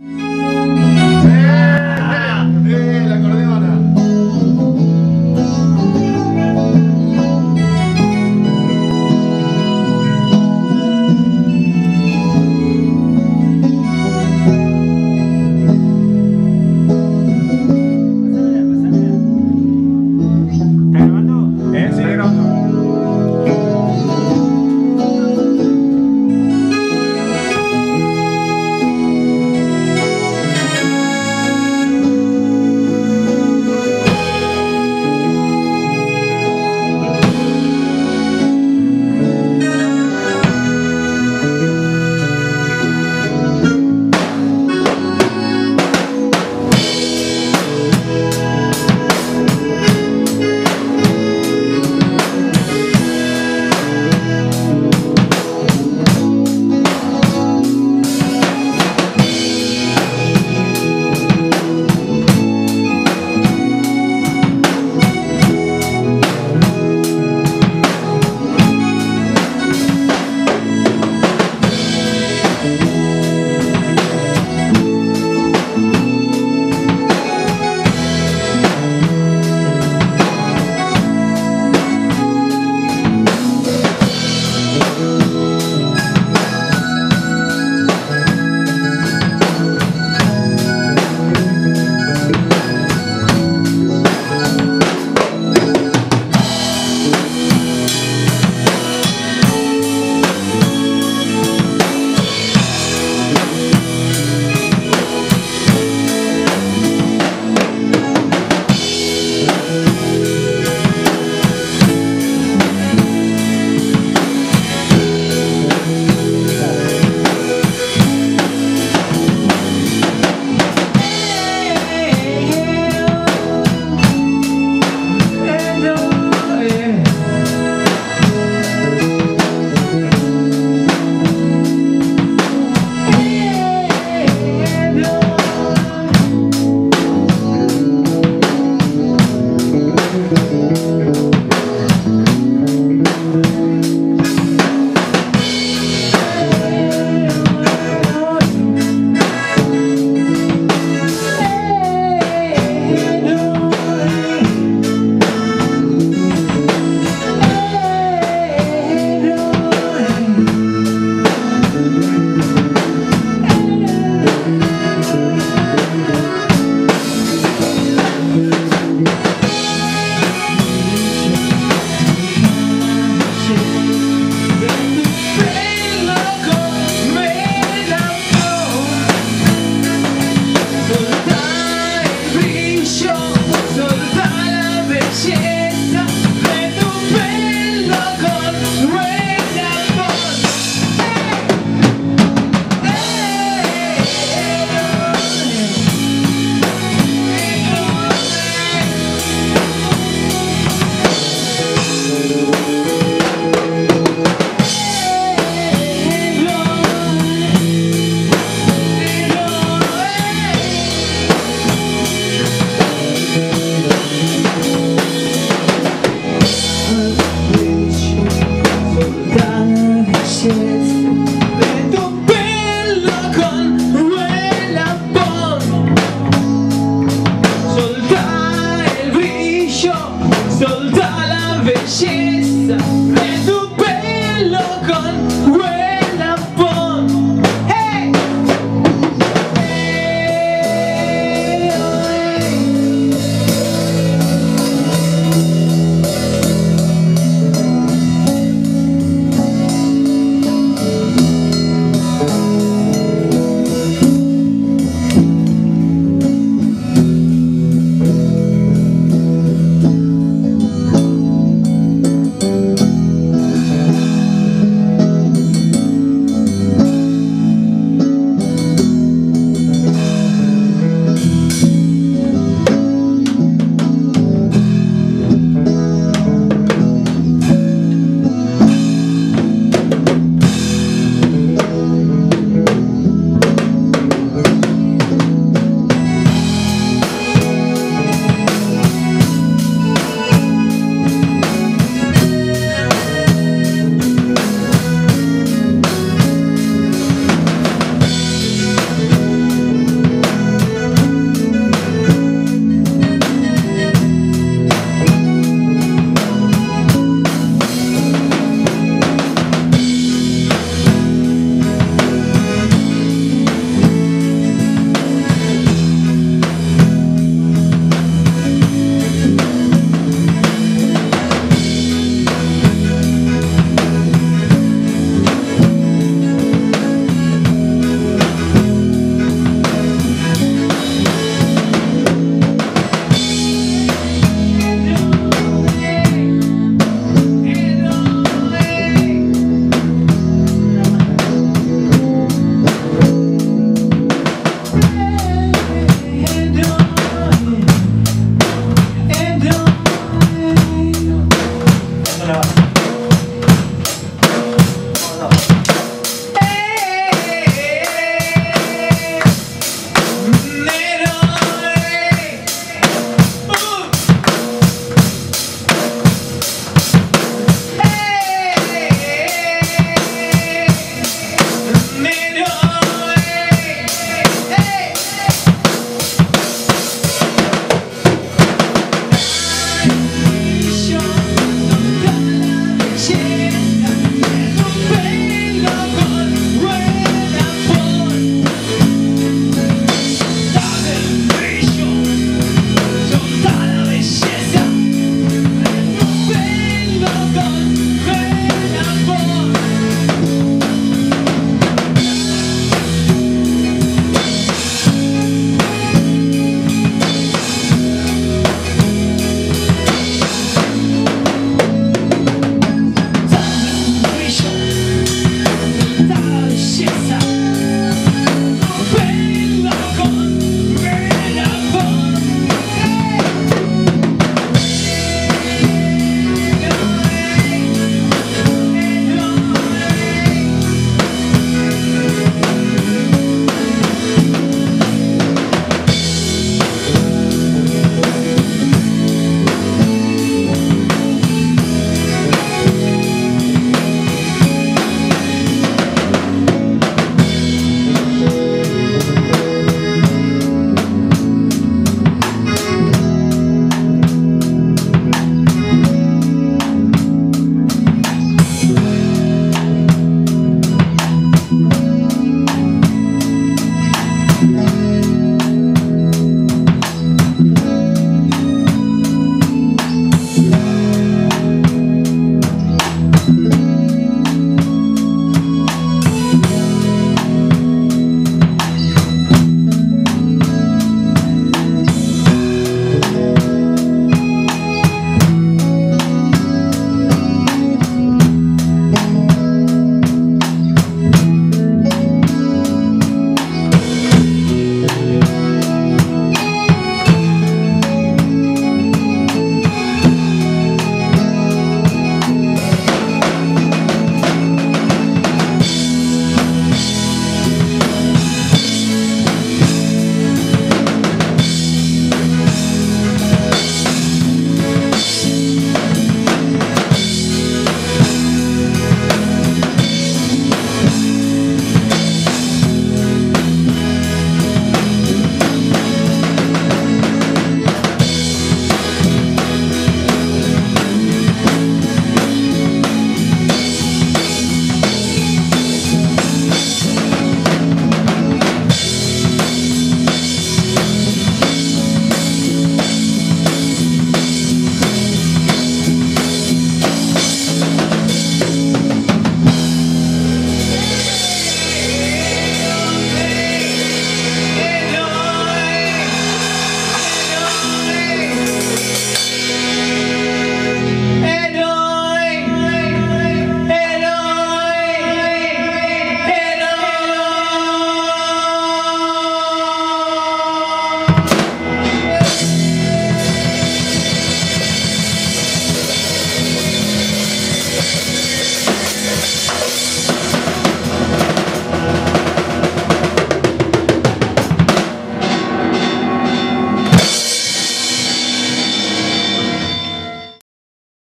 you.